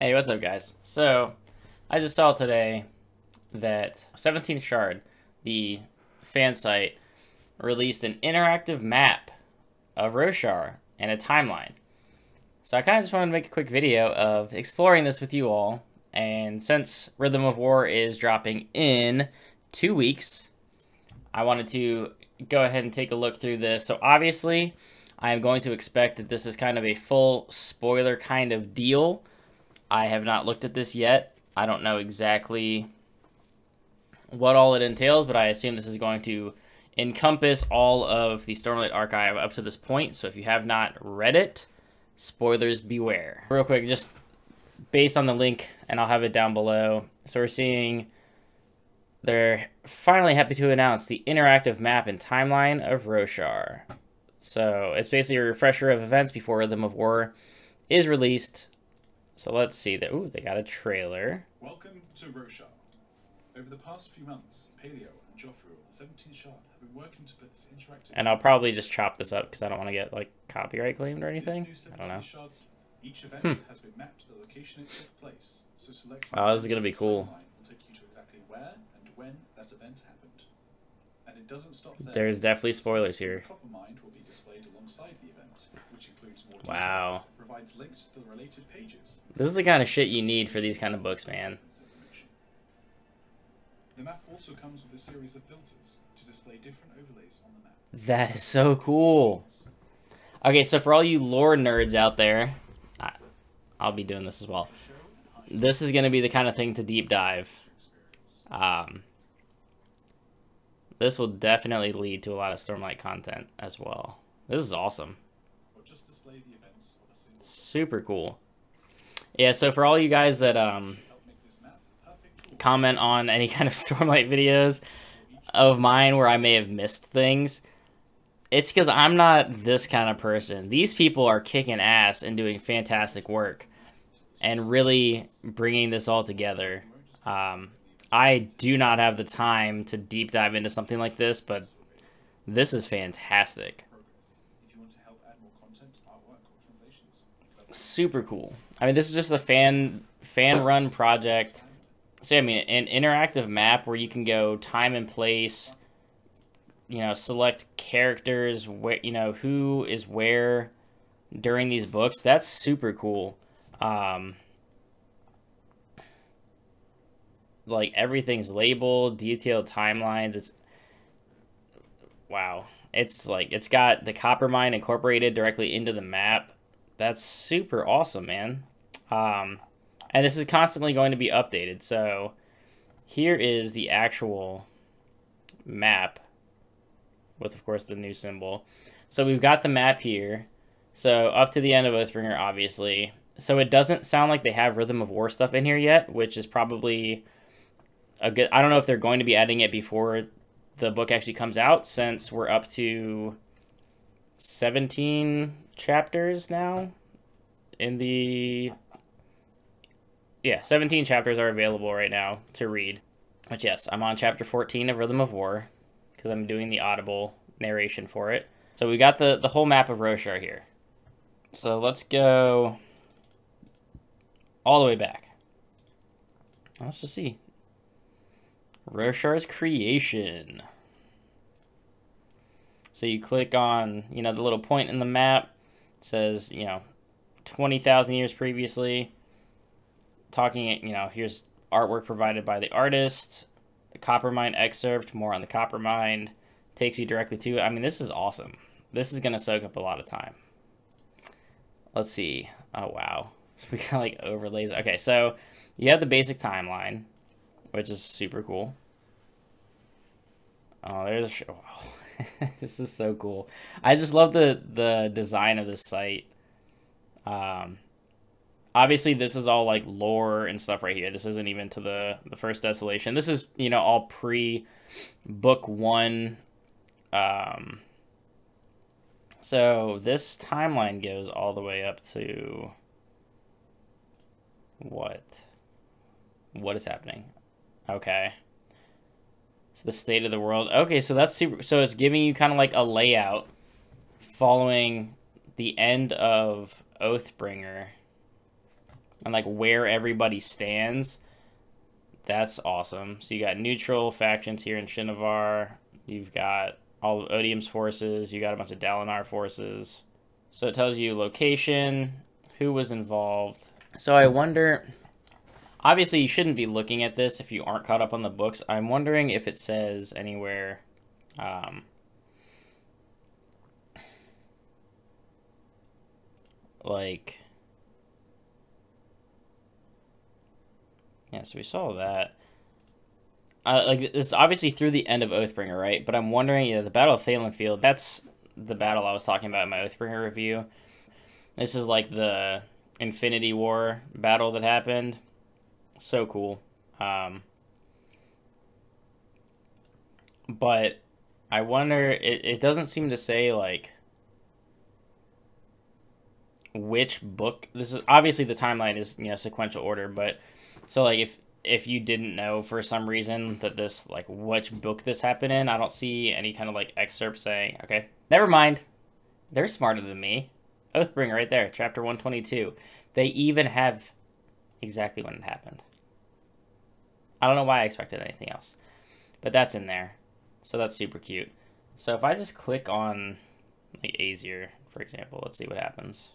Hey, what's up, guys? So, I just saw today that 17th Shard, the fan site, released an interactive map of Roshar and a timeline. So I kind of just wanted to make a quick video of exploring this with you all. And since Rhythm of War is dropping in two weeks, I wanted to go ahead and take a look through this. So obviously, I am going to expect that this is kind of a full spoiler kind of deal I have not looked at this yet. I don't know exactly what all it entails, but I assume this is going to encompass all of the Stormlight Archive up to this point. So if you have not read it, spoilers beware. Real quick, just based on the link, and I'll have it down below. So we're seeing they're finally happy to announce the interactive map and timeline of Roshar. So it's basically a refresher of events before Rhythm of War is released so let's see that. Ooh, they got a trailer. Welcome to Roshar. Over the past few months, Paleo and Joffrey of the 17th Shard have been working to put this interactive. And I'll probably just chop this up because I don't want to get like copyright claimed or anything. I don't know. Shards, each event hmm. has been mapped to the location it took place. So select. Oh, this is gonna be cool. Will take you to exactly where and when that event happened. And it doesn't stop there. There's definitely spoilers here. Coppermind will be displayed alongside the event, which includes more. Wow. Provides links to the related pages this is the kind of shit you need for these kind of books, man. The map also comes with a series of filters to display different overlays on the map. That is so cool. Okay, so for all you lore nerds out there, I'll be doing this as well. This is going to be the kind of thing to deep dive. Um, this will definitely lead to a lot of Stormlight content as well. This is awesome. Super cool. Yeah, so for all you guys that um, comment on any kind of Stormlight videos of mine where I may have missed things, it's because I'm not this kind of person. These people are kicking ass and doing fantastic work and really bringing this all together. Um, I do not have the time to deep dive into something like this, but this is fantastic. Super cool. I mean, this is just a fan fan run project. So I mean, an interactive map where you can go time and place. You know, select characters where you know who is where during these books. That's super cool. Um, like everything's labeled, detailed timelines. It's wow. It's like it's got the Coppermind incorporated directly into the map. That's super awesome, man. Um, and this is constantly going to be updated. So here is the actual map with, of course, the new symbol. So we've got the map here. So up to the end of Oathbringer, obviously. So it doesn't sound like they have Rhythm of War stuff in here yet, which is probably a good... I don't know if they're going to be adding it before the book actually comes out, since we're up to 17 chapters now in the yeah, 17 chapters are available right now to read. Which yes, I'm on chapter 14 of Rhythm of War because I'm doing the audible narration for it. So we got the, the whole map of Roshar here. So let's go all the way back. Let's just see. Roshar's creation. So you click on, you know, the little point in the map. It says, you know, 20,000 years previously talking, you know, here's artwork provided by the artist, the Coppermind excerpt, more on the Coppermind. takes you directly to it. I mean, this is awesome. This is going to soak up a lot of time. Let's see. Oh, wow. So we got like overlays. Okay, so you have the basic timeline, which is super cool. Oh, there's show. this is so cool. I just love the the design of this site. Um, obviously this is all like lore and stuff right here. This isn't even to the the first desolation. This is you know all pre book one. Um, so this timeline goes all the way up to what? What is happening? Okay. The state of the world. Okay, so that's super. So it's giving you kind of like a layout following the end of Oathbringer and like where everybody stands. That's awesome. So you got neutral factions here in Shinovar. You've got all of Odium's forces. You got a bunch of Dalinar forces. So it tells you location, who was involved. So I wonder. Obviously, you shouldn't be looking at this if you aren't caught up on the books. I'm wondering if it says anywhere. Um, like yeah so we saw that uh, like it's obviously through the end of oathbringer right but i'm wondering yeah the battle of Thaylen Field that's the battle i was talking about in my oathbringer review this is like the infinity war battle that happened so cool. Um but i wonder it, it doesn't seem to say like which book this is obviously the timeline is you know sequential order but so like if if you didn't know for some reason that this like which book this happened in i don't see any kind of like excerpt saying okay never mind. They're smarter than me. Oathbringer right there chapter 122 they even have exactly when it happened i don't know why i expected anything else but that's in there so that's super cute so if i just click on like Azir for example let's see what happens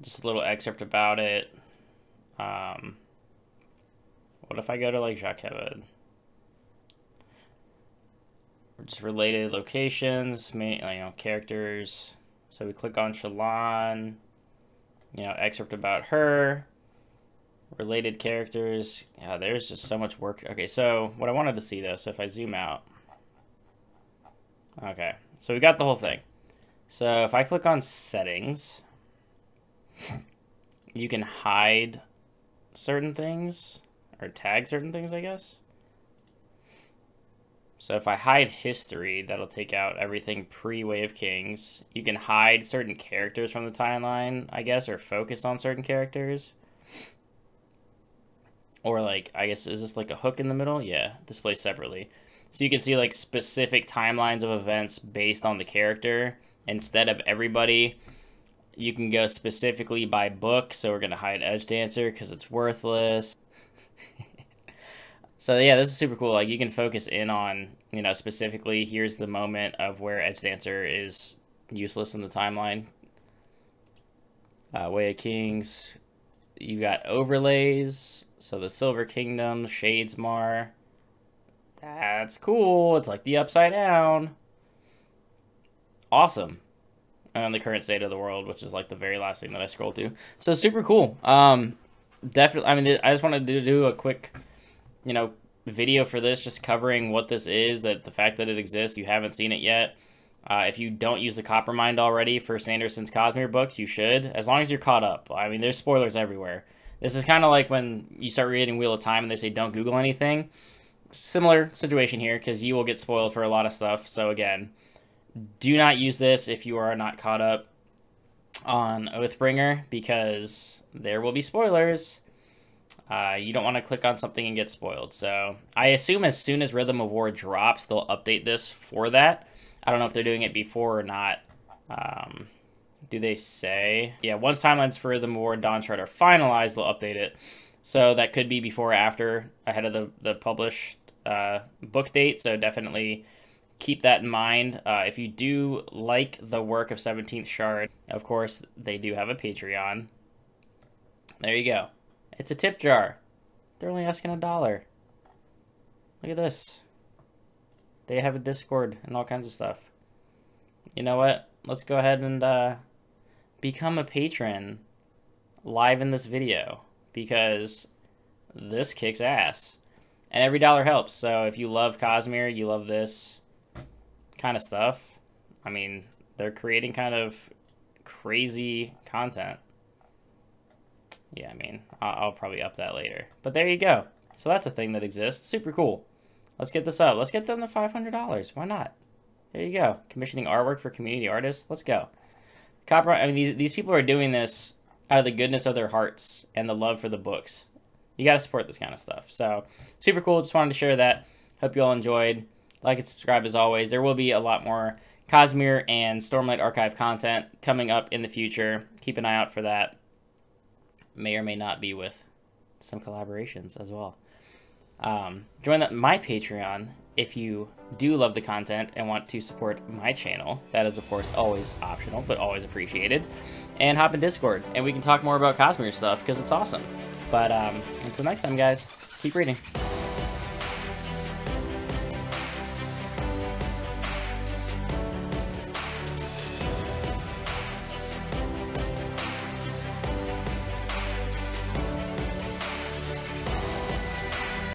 just a little excerpt about it. Um, what if I go to like Keved? Just related locations, main, you know, characters. So we click on Shallan, you know, excerpt about her, related characters. Yeah, there's just so much work. Okay, so what I wanted to see though, so if I zoom out. Okay, so we got the whole thing. So if I click on settings, you can hide certain things or tag certain things, I guess. So if I hide history, that'll take out everything pre-Way of Kings. You can hide certain characters from the timeline, I guess, or focus on certain characters. Or like, I guess, is this like a hook in the middle? Yeah, display separately. So you can see like specific timelines of events based on the character instead of everybody you can go specifically by book, so we're going to hide Edgedancer because it's worthless. So yeah, this is super cool. Like you can focus in on, you know, specifically here's the moment of where Edgedancer is useless in the timeline. Uh, Way of Kings, you got overlays. So the Silver Kingdom, Shadesmar. That's cool. It's like the upside down. Awesome and the current state of the world, which is like the very last thing that I scrolled to. So super cool. Um, definitely. I mean, I just wanted to do a quick, you know, video for this, just covering what this is, that the fact that it exists. You haven't seen it yet. Uh, if you don't use the Copper Coppermind already for Sanderson's Cosmere books, you should, as long as you're caught up. I mean, there's spoilers everywhere. This is kind of like when you start reading Wheel of Time and they say don't Google anything. Similar situation here because you will get spoiled for a lot of stuff. So again, do not use this if you are not caught up on Oathbringer because there will be spoilers. Uh, you don't want to click on something and get spoiled. So I assume as soon as Rhythm of War drops, they'll update this for that. I don't know if they're doing it before or not. Um, do they say? Yeah, once timelines for Rhythm of War and Dawnshard are finalized, they'll update it. So that could be before or after, ahead of the, the published uh, book date. So definitely keep that in mind. Uh, if you do like the work of 17th Shard, of course, they do have a Patreon. There you go. It's a tip jar. They're only asking a dollar. Look at this. They have a Discord and all kinds of stuff. You know what? Let's go ahead and uh, become a patron live in this video because this kicks ass. And every dollar helps. So if you love Cosmere, you love this, kind of stuff. I mean, they're creating kind of crazy content. Yeah, I mean, I'll, probably up that later. But there you go. So that's a thing that exists. Super cool. Let's get this up. Let's get them to $500. Why not? There you go. Commissioning artwork for community artists. Let's go. Copper. I mean, these, these people are doing this out of the goodness of their hearts and the love for the books. You got to support this kind of stuff. So, super cool. Just wanted to share that. Hope you all enjoyed. Like and subscribe as always. There will be a lot more Cosmere and Stormlight Archive content coming up in the future. Keep an eye out for that. May or may not be with some collaborations as well. Um, join the, my Patreon if you do love the content and want to support my channel. That is, of course, always optional, but always appreciated. And hop in Discord, and we can talk more about Cosmere stuff because it's awesome. But um, until next time, guys, keep reading.